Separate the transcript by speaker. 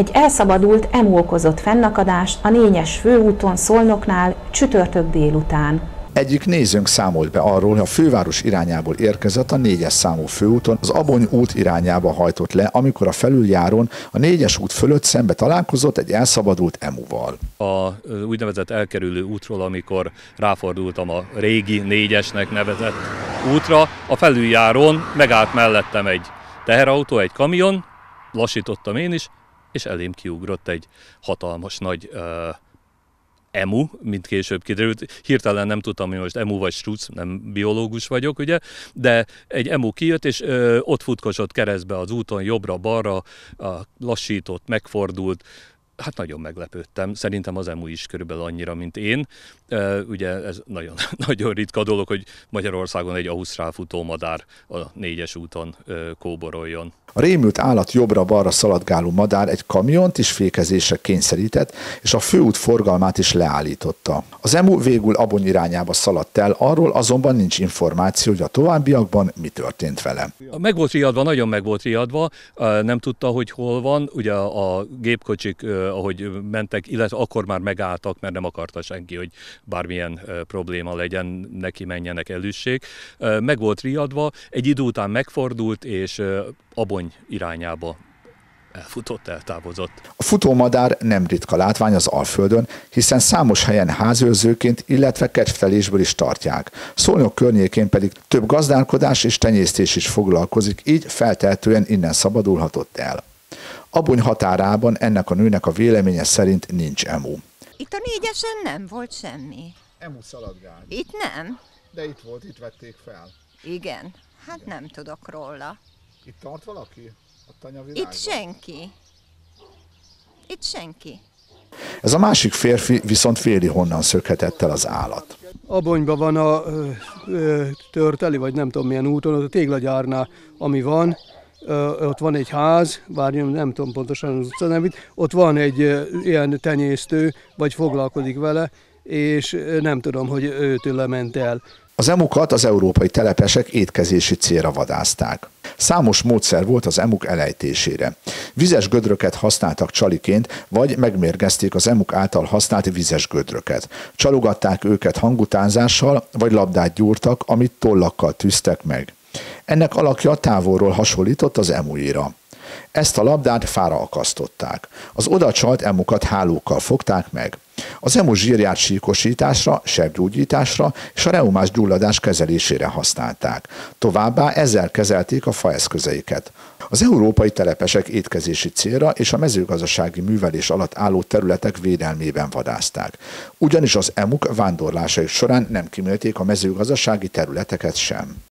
Speaker 1: Egy elszabadult emu okozott fennakadást a Nényes főúton Szolnoknál csütörtök délután.
Speaker 2: Egyik nézőnk számolt be arról, hogy a főváros irányából érkezett a négyes számú főúton, az Abony út irányába hajtott le, amikor a felüljáron a négyes út fölött szembe találkozott egy elszabadult emuval.
Speaker 3: A úgynevezett elkerülő útról, amikor ráfordultam a régi négyesnek nevezett útra, a felüljárón megállt mellettem egy teherautó, egy kamion, lassítottam én is, és elém kiugrott egy hatalmas nagy uh, emu, mint később kiderült. Hirtelen nem tudtam, hogy most emu vagy struc, nem biológus vagyok, ugye, de egy emu kijött, és ö, ott futkosott keresztbe az úton, jobbra-balra, lassított, megfordult, Hát nagyon meglepődtem. Szerintem az EMU is körülbelül annyira, mint én. Ugye ez nagyon, nagyon ritka dolog, hogy Magyarországon egy ausztrál futómadár a négyes úton kóboroljon.
Speaker 2: A rémült állat jobbra-balra szaladgáló madár egy kamiont is fékezésre kényszerített, és a főút forgalmát is leállította. Az EMU végül Abony irányába szaladt el, arról azonban nincs információ, hogy a továbbiakban mi történt vele.
Speaker 3: Meg volt riadva, nagyon meg volt riadva, nem tudta, hogy hol van. Ugye a gépkocsik, ahogy mentek, illetve akkor már megálltak, mert nem akarta senki, hogy bármilyen probléma legyen, neki menjenek előség. Meg volt riadva, egy idő után megfordult, és Abony irányába elfutott, eltávozott.
Speaker 2: A futómadár nem ritka látvány az Alföldön, hiszen számos helyen házőrzőként, illetve kedvtelésből is tartják. Szolnok környékén pedig több gazdálkodás és tenyésztés is foglalkozik, így feltehetően innen szabadulhatott el. Abony határában ennek a nőnek a véleménye szerint nincs emu.
Speaker 4: Itt a négyesen nem volt semmi.
Speaker 2: Emu szaladgál.
Speaker 4: Itt nem.
Speaker 2: De itt volt, itt vették fel.
Speaker 4: Igen, hát Igen. nem tudok róla.
Speaker 2: Itt tart valaki? A
Speaker 4: Itt senki. Itt senki.
Speaker 2: Ez a másik férfi viszont féli honnan szökhetett el az állat.
Speaker 5: Abonyban van a ö, ö, törteli, vagy nem tudom milyen úton, ott a téglagyárnál, ami van, ott van egy ház, bár nem tudom pontosan az utca nevét, ott van egy ilyen tenyésztő, vagy foglalkozik vele, és nem tudom, hogy őtől lement el.
Speaker 2: Az emukat az európai telepesek étkezési célra vadázták. Számos módszer volt az emuk elejtésére. Vizes gödröket használtak csaliként, vagy megmérgezték az emuk által használt vizes gödröket. Csalogatták őket hangutánzással, vagy labdát gyúrtak, amit tollakkal tűztek meg. Ennek alakja távolról hasonlított az emuira. Ezt a labdát fára akasztották. Az odacsalt emukat hálókkal fogták meg. Az emu zsírját síkosításra, sebgyógyításra és a reumás gyulladás kezelésére használták. Továbbá ezzel kezelték a faeszközeiket. Az európai telepesek étkezési célra és a mezőgazdasági művelés alatt álló területek védelmében vadázták. Ugyanis az emuk vándorlásaik során nem kimélték a mezőgazdasági területeket sem.